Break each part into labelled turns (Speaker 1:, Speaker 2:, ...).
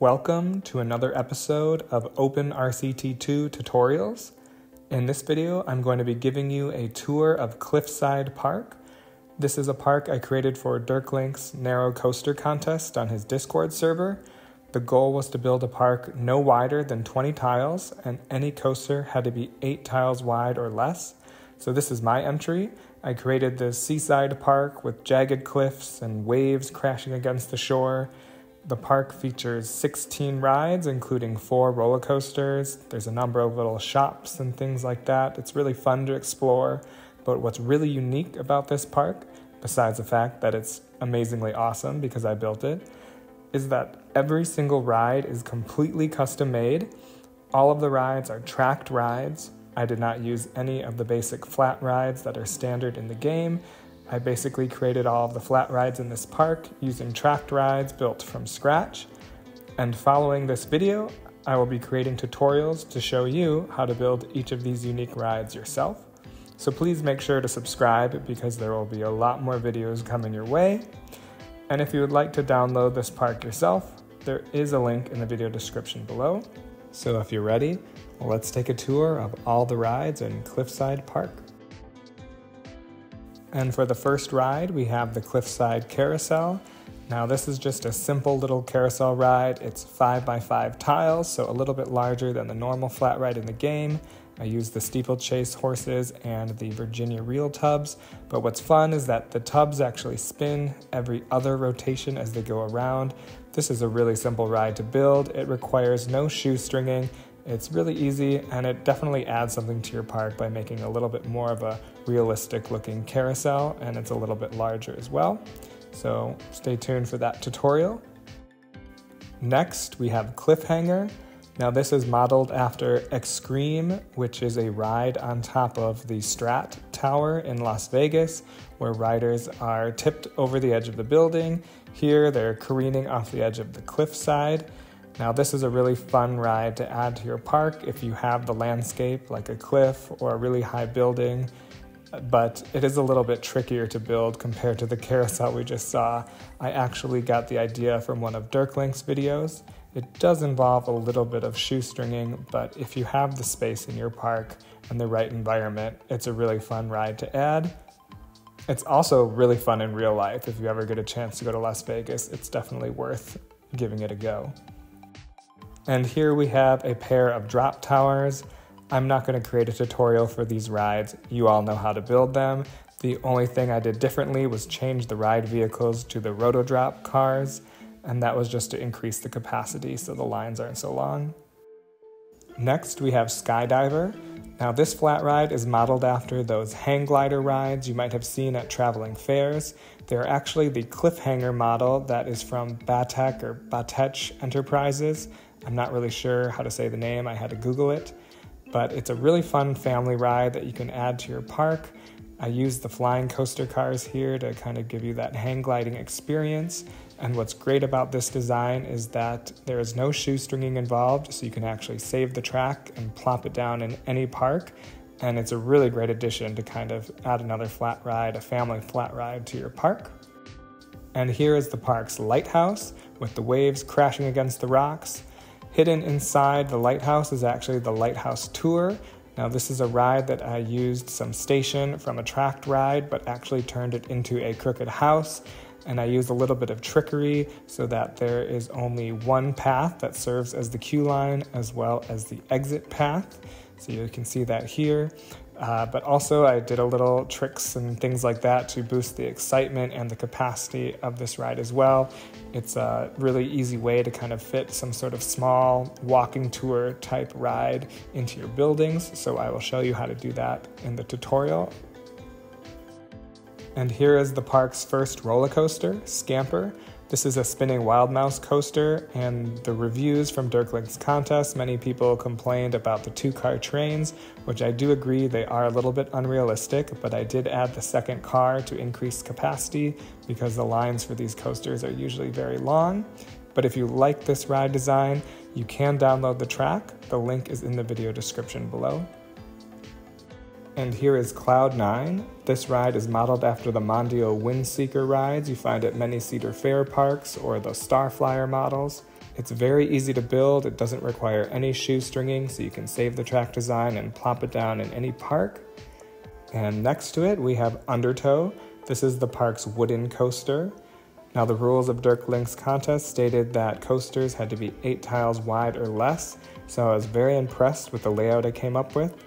Speaker 1: Welcome to another episode of Open RCT2 Tutorials. In this video, I'm going to be giving you a tour of Cliffside Park. This is a park I created for Dirklink's Narrow Coaster Contest on his Discord server. The goal was to build a park no wider than 20 tiles, and any coaster had to be 8 tiles wide or less. So this is my entry. I created this seaside park with jagged cliffs and waves crashing against the shore. The park features 16 rides, including four roller coasters. There's a number of little shops and things like that. It's really fun to explore. But what's really unique about this park, besides the fact that it's amazingly awesome because I built it, is that every single ride is completely custom made. All of the rides are tracked rides. I did not use any of the basic flat rides that are standard in the game. I basically created all of the flat rides in this park using tracked rides built from scratch. And following this video, I will be creating tutorials to show you how to build each of these unique rides yourself. So please make sure to subscribe because there will be a lot more videos coming your way. And if you would like to download this park yourself, there is a link in the video description below. So if you're ready, let's take a tour of all the rides in Cliffside Park. And for the first ride, we have the Cliffside Carousel. Now this is just a simple little carousel ride. It's 5 by 5 tiles, so a little bit larger than the normal flat ride in the game. I use the steeplechase horses and the Virginia reel tubs, but what's fun is that the tubs actually spin every other rotation as they go around. This is a really simple ride to build. It requires no shoestringing it's really easy and it definitely adds something to your park by making a little bit more of a realistic looking carousel and it's a little bit larger as well. So stay tuned for that tutorial. Next, we have Cliffhanger. Now this is modeled after X-Scream, which is a ride on top of the Strat Tower in Las Vegas, where riders are tipped over the edge of the building. Here, they're careening off the edge of the cliffside. Now, this is a really fun ride to add to your park if you have the landscape like a cliff or a really high building, but it is a little bit trickier to build compared to the carousel we just saw. I actually got the idea from one of Dirklink's videos. It does involve a little bit of shoestringing, but if you have the space in your park and the right environment, it's a really fun ride to add. It's also really fun in real life. If you ever get a chance to go to Las Vegas, it's definitely worth giving it a go. And here we have a pair of drop towers. I'm not going to create a tutorial for these rides. You all know how to build them. The only thing I did differently was change the ride vehicles to the Rotodrop cars, and that was just to increase the capacity so the lines aren't so long. Next, we have Skydiver. Now, this flat ride is modeled after those hang glider rides you might have seen at traveling fairs. They're actually the cliffhanger model that is from Batek or Batech Enterprises. I'm not really sure how to say the name, I had to Google it. But it's a really fun family ride that you can add to your park. I use the flying coaster cars here to kind of give you that hang gliding experience. And what's great about this design is that there is no shoestringing involved, so you can actually save the track and plop it down in any park. And it's a really great addition to kind of add another flat ride, a family flat ride to your park. And here is the park's lighthouse with the waves crashing against the rocks. Hidden inside the lighthouse is actually the lighthouse tour. Now, this is a ride that I used some station from a tracked ride, but actually turned it into a crooked house. And I used a little bit of trickery so that there is only one path that serves as the queue line as well as the exit path. So you can see that here. Uh, but also, I did a little tricks and things like that to boost the excitement and the capacity of this ride as well. It's a really easy way to kind of fit some sort of small walking tour type ride into your buildings. So, I will show you how to do that in the tutorial. And here is the park's first roller coaster, Scamper. This is a spinning wild mouse coaster, and the reviews from Dirklink's contest, many people complained about the two car trains, which I do agree they are a little bit unrealistic, but I did add the second car to increase capacity because the lines for these coasters are usually very long. But if you like this ride design, you can download the track. The link is in the video description below. And here is Cloud 9. This ride is modeled after the Mondial Windseeker rides you find at many Cedar Fair parks or the Starflyer models. It's very easy to build, it doesn't require any shoestringing, so you can save the track design and plop it down in any park. And next to it, we have Undertow. This is the park's wooden coaster. Now, the rules of Dirklink's contest stated that coasters had to be 8 tiles wide or less, so I was very impressed with the layout I came up with.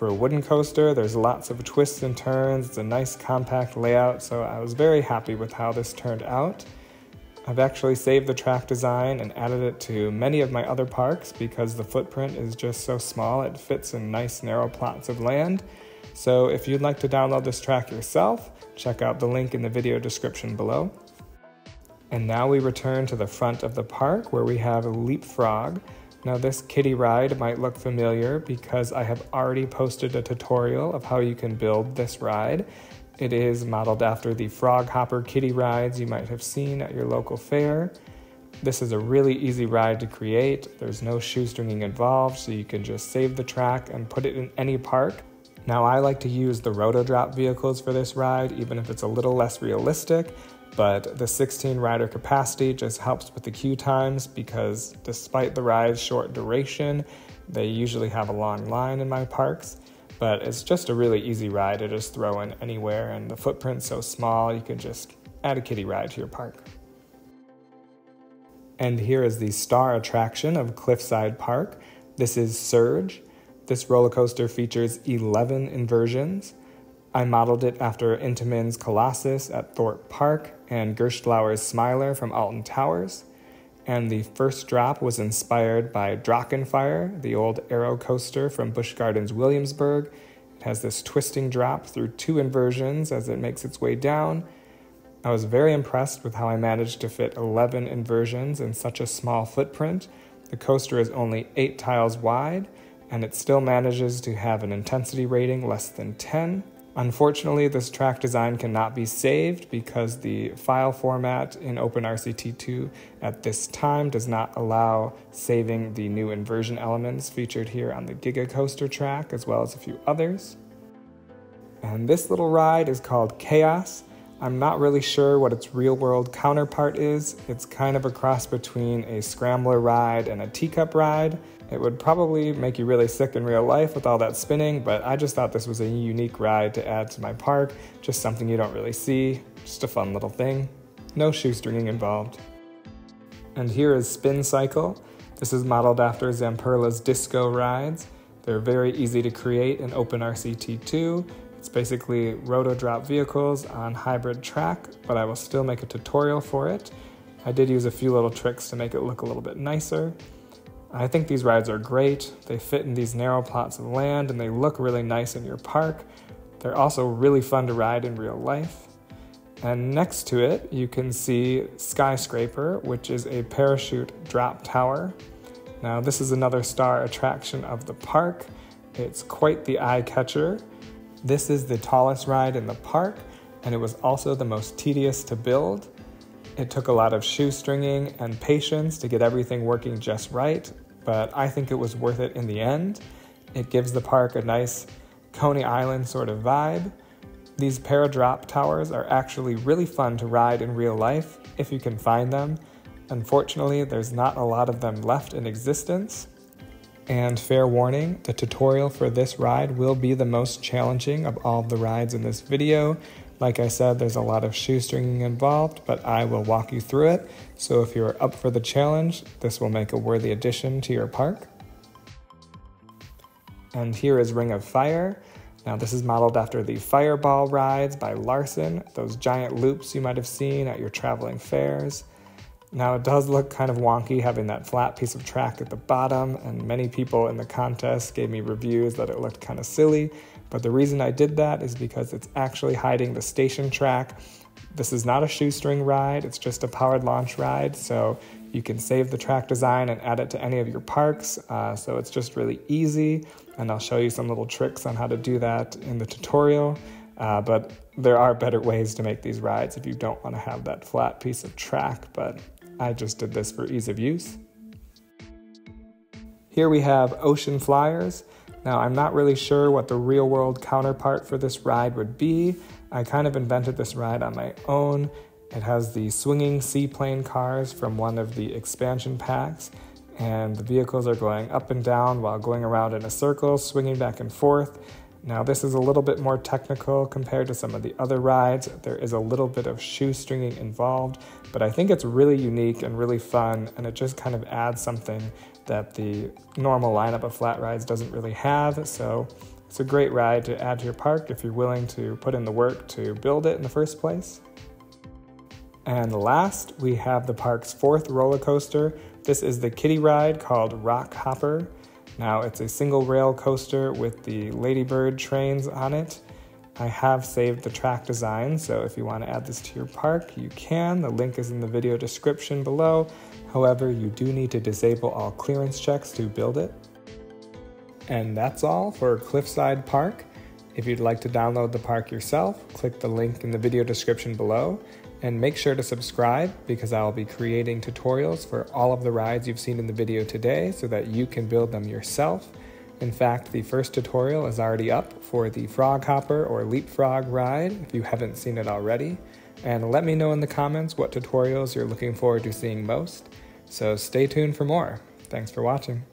Speaker 1: For a wooden coaster, there's lots of twists and turns, it's a nice compact layout, so I was very happy with how this turned out. I've actually saved the track design and added it to many of my other parks because the footprint is just so small, it fits in nice narrow plots of land. So if you'd like to download this track yourself, check out the link in the video description below. And now we return to the front of the park where we have a Leapfrog. Now this kitty ride might look familiar because I have already posted a tutorial of how you can build this ride. It is modeled after the Frog Hopper kitty rides you might have seen at your local fair. This is a really easy ride to create. There's no shoestringing involved, so you can just save the track and put it in any park. Now I like to use the Rotodrop vehicles for this ride, even if it's a little less realistic, but the 16 rider capacity just helps with the queue times because despite the ride's short duration, they usually have a long line in my parks. But it's just a really easy ride to just throw in anywhere, and the footprint's so small you can just add a kiddie ride to your park. And here is the star attraction of Cliffside Park. This is Surge. This roller coaster features 11 inversions. I modeled it after Intamin's Colossus at Thorpe Park and Gerstlauer's Smiler from Alton Towers. And the first drop was inspired by Drachenfire, the old Arrow coaster from Busch Gardens Williamsburg. It has this twisting drop through two inversions as it makes its way down. I was very impressed with how I managed to fit 11 inversions in such a small footprint. The coaster is only 8 tiles wide and it still manages to have an intensity rating less than 10. Unfortunately, this track design cannot be saved because the file format in OpenRCT2 at this time does not allow saving the new inversion elements featured here on the Giga Coaster track, as well as a few others. And this little ride is called Chaos. I'm not really sure what its real world counterpart is. It's kind of a cross between a scrambler ride and a teacup ride. It would probably make you really sick in real life with all that spinning, but I just thought this was a unique ride to add to my park. Just something you don't really see, just a fun little thing. No shoestringing involved. And here is Spin Cycle. This is modeled after Zamperla's disco rides. They're very easy to create in OpenRCT2 it's basically roto-drop vehicles on hybrid track, but I will still make a tutorial for it. I did use a few little tricks to make it look a little bit nicer. I think these rides are great. They fit in these narrow plots of land and they look really nice in your park. They're also really fun to ride in real life. And next to it, you can see Skyscraper, which is a parachute drop tower. Now, this is another star attraction of the park. It's quite the eye catcher. This is the tallest ride in the park, and it was also the most tedious to build. It took a lot of shoestringing and patience to get everything working just right, but I think it was worth it in the end. It gives the park a nice Coney Island sort of vibe. These paradrop towers are actually really fun to ride in real life if you can find them. Unfortunately, there's not a lot of them left in existence, and fair warning, the tutorial for this ride will be the most challenging of all the rides in this video. Like I said, there's a lot of shoestringing involved, but I will walk you through it. So if you're up for the challenge, this will make a worthy addition to your park. And here is Ring of Fire. Now this is modeled after the Fireball rides by Larson, those giant loops you might have seen at your traveling fairs. Now it does look kind of wonky having that flat piece of track at the bottom, and many people in the contest gave me reviews that it looked kind of silly, but the reason I did that is because it's actually hiding the station track. This is not a shoestring ride, it's just a powered launch ride, so you can save the track design and add it to any of your parks. Uh, so it's just really easy, and I'll show you some little tricks on how to do that in the tutorial. Uh, but there are better ways to make these rides if you don't want to have that flat piece of track, but I just did this for ease of use. Here we have Ocean Flyers. Now, I'm not really sure what the real world counterpart for this ride would be. I kind of invented this ride on my own. It has the swinging seaplane cars from one of the expansion packs, and the vehicles are going up and down while going around in a circle, swinging back and forth. Now, this is a little bit more technical compared to some of the other rides. There is a little bit of shoestringing involved, but I think it's really unique and really fun, and it just kind of adds something that the normal lineup of flat rides doesn't really have. So, it's a great ride to add to your park if you're willing to put in the work to build it in the first place. And last, we have the park's fourth roller coaster. This is the kiddie ride called Rock Hopper. Now, it's a single rail coaster with the Ladybird trains on it. I have saved the track design, so if you want to add this to your park, you can. The link is in the video description below. However, you do need to disable all clearance checks to build it. And that's all for Cliffside Park. If you'd like to download the park yourself, click the link in the video description below. And make sure to subscribe because I'll be creating tutorials for all of the rides you've seen in the video today so that you can build them yourself. In fact, the first tutorial is already up for the Frog Hopper or Leapfrog ride if you haven't seen it already. And let me know in the comments what tutorials you're looking forward to seeing most. So stay tuned for more. Thanks for watching.